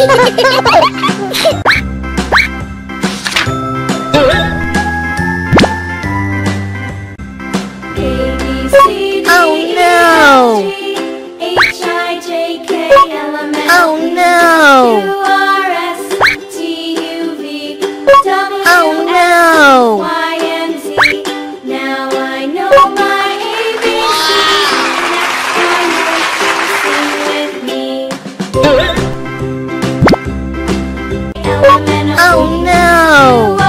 Oh! Oh no!